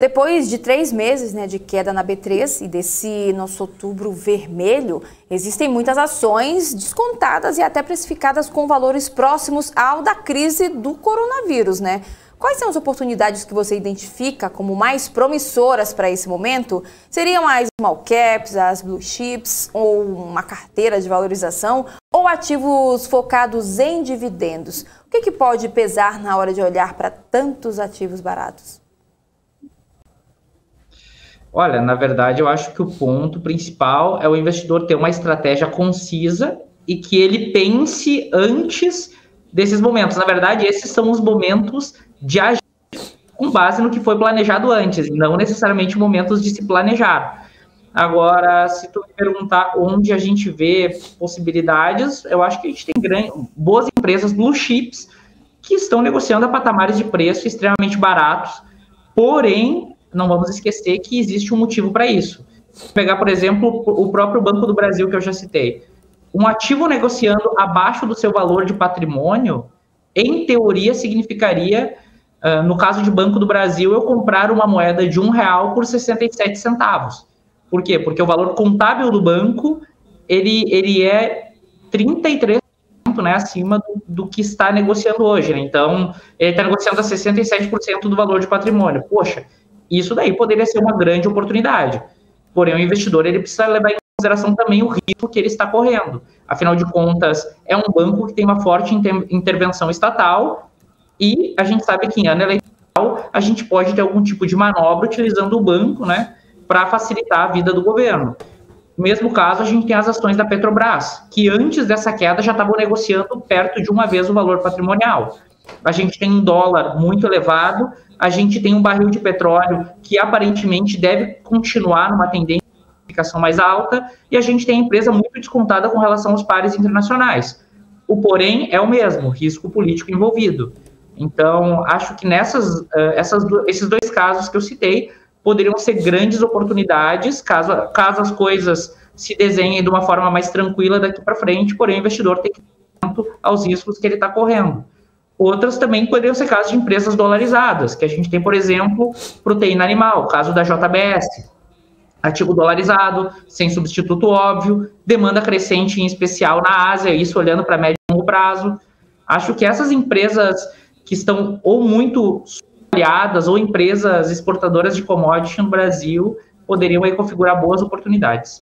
Depois de três meses né, de queda na B3 e desse nosso outubro vermelho, existem muitas ações descontadas e até precificadas com valores próximos ao da crise do coronavírus, né? Quais são as oportunidades que você identifica como mais promissoras para esse momento? Seriam as small caps, as blue chips, ou uma carteira de valorização, ou ativos focados em dividendos? O que, que pode pesar na hora de olhar para tantos ativos baratos? Olha, na verdade, eu acho que o ponto principal é o investidor ter uma estratégia concisa e que ele pense antes desses momentos. Na verdade, esses são os momentos de agir com base no que foi planejado antes, não necessariamente momentos de se planejar. Agora, se tu me perguntar onde a gente vê possibilidades, eu acho que a gente tem grande, boas empresas blue chips que estão negociando a patamares de preço extremamente baratos, porém não vamos esquecer que existe um motivo para isso. Pegar, por exemplo, o próprio Banco do Brasil que eu já citei. Um ativo negociando abaixo do seu valor de patrimônio, em teoria, significaria, uh, no caso de Banco do Brasil, eu comprar uma moeda de um real por 67 centavos. Por quê? Porque o valor contábil do banco ele, ele é 33% né, acima do, do, que está negociando hoje. Né? Então, ele está negociando a 67% do valor de patrimônio. Poxa, isso daí poderia ser uma grande oportunidade. Porém, o investidor ele precisa levar em consideração também o risco que ele está correndo. Afinal de contas, é um banco que tem uma forte inter intervenção estatal e a gente sabe que em ano eleitoral a gente pode ter algum tipo de manobra utilizando o banco, né, para facilitar a vida do governo. No mesmo caso, a gente tem as ações da Petrobras, que antes dessa queda já estavam negociando perto de uma vez o valor patrimonial. A gente tem um dólar muito elevado, a gente tem um barril de petróleo que aparentemente deve continuar numa tendência de ficação mais alta, e a gente tem a empresa muito descontada com relação aos pares internacionais. O porém é o mesmo, risco político envolvido. Então, acho que nessas, eh, essas, esses dois casos que eu citei poderiam ser grandes oportunidades caso, caso as coisas se desenhem de uma forma mais tranquila daqui para frente, porém o investidor tem que aos riscos que ele está correndo. Outras também poderiam ser casos de empresas dolarizadas, que a gente tem, por exemplo, proteína animal, caso da JBS, ativo dolarizado, sem substituto óbvio, demanda crescente em especial na Ásia, isso olhando para médio e longo prazo. Acho que essas empresas que estão ou muito aliadas ou empresas exportadoras de commodities no Brasil poderiam aí configurar boas oportunidades.